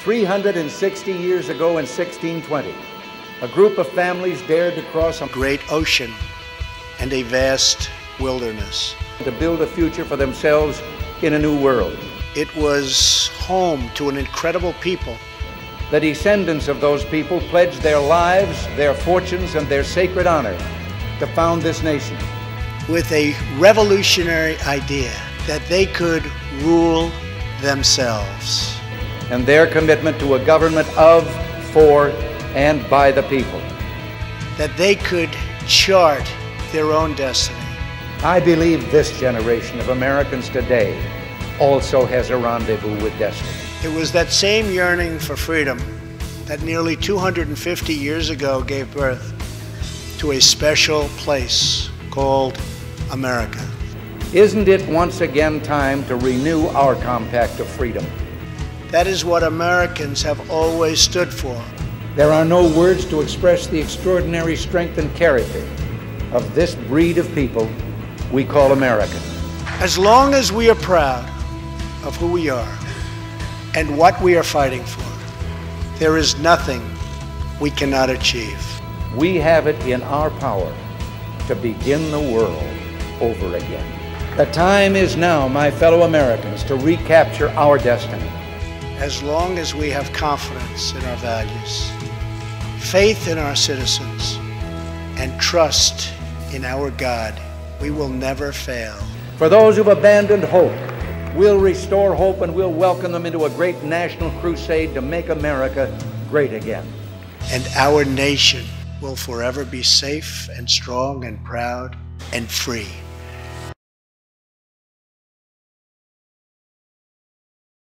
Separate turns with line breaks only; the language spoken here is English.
360 years ago in 1620, a group of families dared to cross a
great ocean and a vast wilderness
to build a future for themselves in a new world.
It was home to an incredible people.
The descendants of those people pledged their lives, their fortunes, and their sacred honor to found this nation.
With a revolutionary idea that they could rule themselves.
And their commitment to a government of, for, and by the people.
That they could chart their own destiny.
I believe this generation of Americans today also has a rendezvous with destiny.
It was that same yearning for freedom that nearly 250 years ago gave birth to a special place called America.
Isn't it once again time to renew our compact of freedom?
That is what Americans have always stood for.
There are no words to express the extraordinary strength and character of this breed of people we call American.
As long as we are proud of who we are and what we are fighting for, there is nothing we cannot achieve.
We have it in our power to begin the world over again. The time is now, my fellow Americans, to recapture our destiny.
As long as we have confidence in our values, faith in our citizens, and trust in our God, we will never fail.
For those who've abandoned hope, we'll restore hope and we'll welcome them into a great national crusade to make America great again.
And our nation will forever be safe and strong and proud and free.